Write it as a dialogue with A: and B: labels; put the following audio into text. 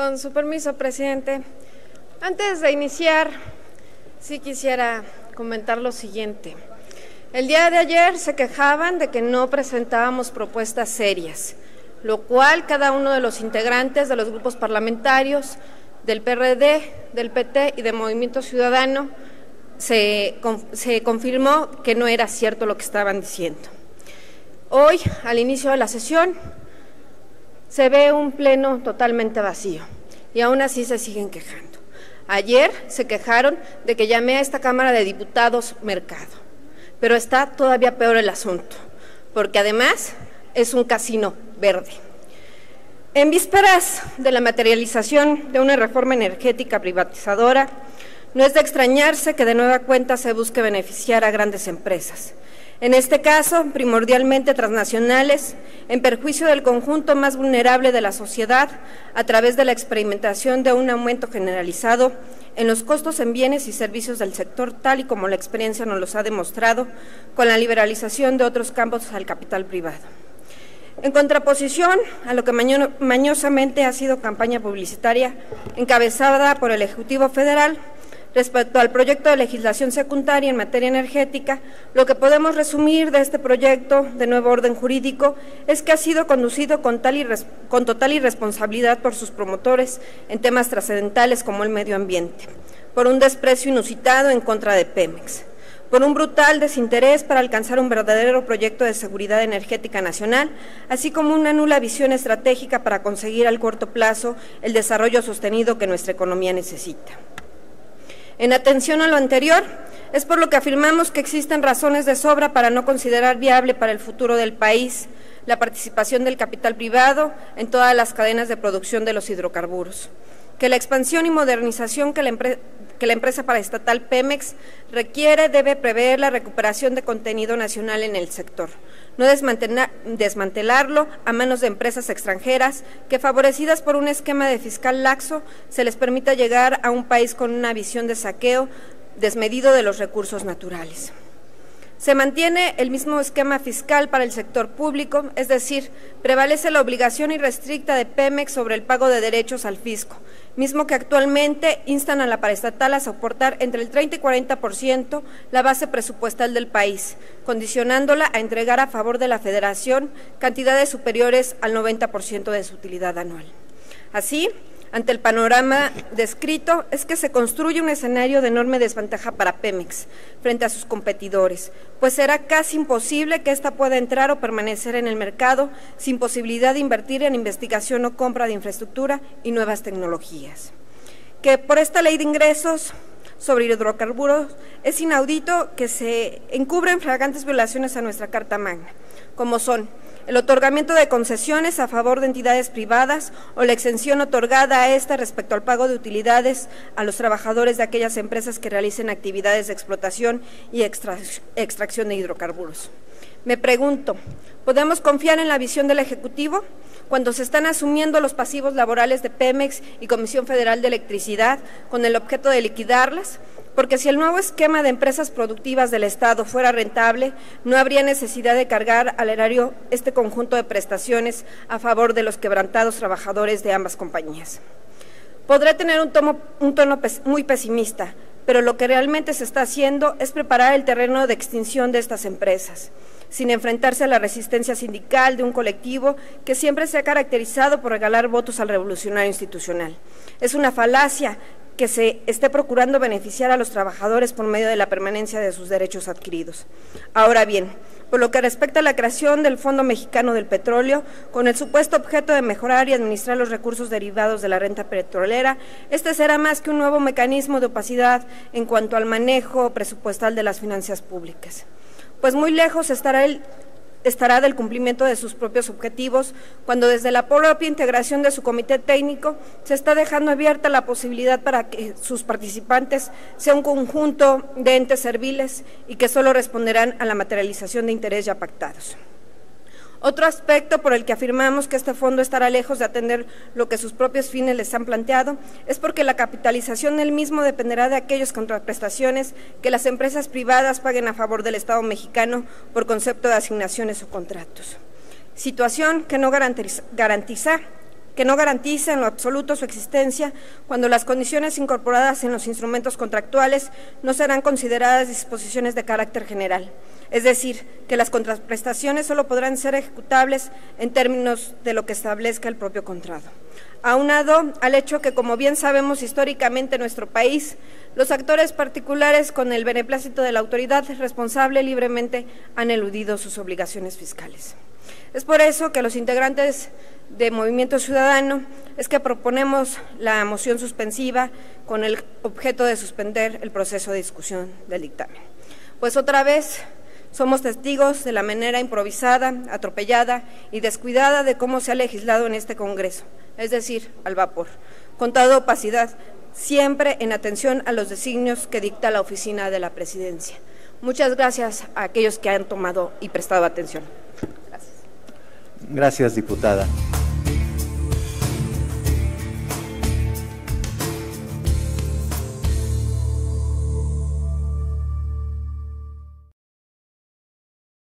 A: Con su permiso, presidente. Antes de iniciar, sí quisiera comentar lo siguiente. El día de ayer se quejaban de que no presentábamos propuestas serias, lo cual cada uno de los integrantes de los grupos parlamentarios del PRD, del PT y de Movimiento Ciudadano se, se confirmó que no era cierto lo que estaban diciendo. Hoy, al inicio de la sesión, se ve un pleno totalmente vacío y aún así se siguen quejando. Ayer se quejaron de que llamé a esta Cámara de Diputados mercado, pero está todavía peor el asunto, porque además es un casino verde. En vísperas de la materialización de una reforma energética privatizadora, no es de extrañarse que de nueva cuenta se busque beneficiar a grandes empresas. En este caso, primordialmente transnacionales, en perjuicio del conjunto más vulnerable de la sociedad a través de la experimentación de un aumento generalizado en los costos en bienes y servicios del sector, tal y como la experiencia nos los ha demostrado con la liberalización de otros campos al capital privado. En contraposición a lo que mañosamente ha sido campaña publicitaria encabezada por el Ejecutivo Federal, Respecto al proyecto de legislación secundaria en materia energética, lo que podemos resumir de este proyecto de nuevo orden jurídico es que ha sido conducido con, total irresponsabilidad por sus promotores en temas trascendentales como el medio ambiente, por un desprecio inusitado en contra de Pemex por un brutal desinterés para alcanzar un verdadero proyecto de seguridad energética nacional, así como una nula visión estratégica para conseguir al corto plazo el desarrollo sostenido que nuestra economía necesita. En atención a lo anterior, es por lo que afirmamos que existen razones de sobra para no considerar viable para el futuro del país la participación del capital privado en todas las cadenas de producción de los hidrocarburos, que la expansión y modernización que la, empresa paraestatal Pemex requiere debe prever la recuperación de contenido nacional en el sector, no desmantelarlo a manos de empresas extranjeras que, favorecidas por un esquema de fiscal laxo, se les permita llegar a un país con una visión de saqueo desmedido de los recursos naturales. Se mantiene el mismo esquema fiscal para el sector público, es decir, prevalece la obligación irrestricta de Pemex sobre el pago de derechos al fisco, mismo que actualmente instan a la paraestatal a soportar entre el 30 y 40% la base presupuestal del país, condicionándola a entregar a favor de la Federación cantidades superiores al 90% de su utilidad anual. Así, ante el panorama descrito es que se construye un escenario de enorme desventaja para Pemex frente a sus competidores, pues será casi imposible que ésta pueda entrar o permanecer en el mercado sin posibilidad de invertir en investigación o compra de infraestructura y nuevas tecnologías. Que por esta ley de ingresos sobre hidrocarburos es inaudito que se encubren flagrantes violaciones a nuestra Carta Magna, como son el otorgamiento de concesiones a favor de entidades privadas o la exención otorgada a esta respecto al pago de utilidades a los trabajadores de aquellas empresas que realicen actividades de explotación y extracción de hidrocarburos. Me pregunto, ¿podemos confiar en la visión del Ejecutivo cuando se están asumiendo los pasivos laborales de Pemex y Comisión Federal de Electricidad con el objeto de liquidarlas? Porque si el nuevo esquema de empresas productivas del Estado fuera rentable, no habría necesidad de cargar al erario este conjunto de prestaciones a favor de los quebrantados trabajadores de ambas compañías. Podré tener un, un tono muy pesimista, pero lo que realmente se está haciendo es preparar el terreno de extinción de estas empresas sin enfrentarse a la resistencia sindical de un colectivo que siempre se ha caracterizado por regalar votos al revolucionario institucional. Es una falacia que se esté procurando beneficiar a los trabajadores por medio de la permanencia de sus derechos adquiridos. Ahora bien, por lo que respecta a la creación del Fondo Mexicano del Petróleo, con el supuesto objeto de mejorar y administrar los recursos derivados de la renta petrolera, este será más que un nuevo mecanismo de opacidad en cuanto al manejo presupuestal de las finanzas públicas. Pues muy lejos estará el estará del cumplimiento de sus propios objetivos, cuando desde la propia integración de su comité técnico se está dejando abierta la posibilidad para que sus participantes sean un conjunto de entes serviles y que solo responderán a la materialización de interés ya pactados. Otro aspecto por el que afirmamos que este fondo estará lejos de atender lo que sus propios fines les han planteado es porque la capitalización del mismo dependerá de aquellas contraprestaciones que las empresas privadas paguen a favor del Estado mexicano por concepto de asignaciones o contratos. Situación que no garantiza que no garantiza en lo absoluto su existencia cuando las condiciones incorporadas en los instrumentos contractuales no serán consideradas disposiciones de carácter general. Es decir, que las contraprestaciones solo podrán ser ejecutables en términos de lo que establezca el propio contrato. Aunado al hecho que, como bien sabemos históricamente en nuestro país, los actores particulares con el beneplácito de la autoridad responsable libremente han eludido sus obligaciones fiscales. Es por eso que los integrantes de Movimiento Ciudadano es que proponemos la moción suspensiva con el objeto de suspender el proceso de discusión del dictamen. Pues otra vez somos testigos de la manera improvisada, atropellada y descuidada de cómo se ha legislado en este Congreso, es decir, al vapor, con toda opacidad, siempre en atención a los designios que dicta la oficina de la Presidencia. Muchas gracias a aquellos que han tomado y prestado atención.
B: Gracias, diputada.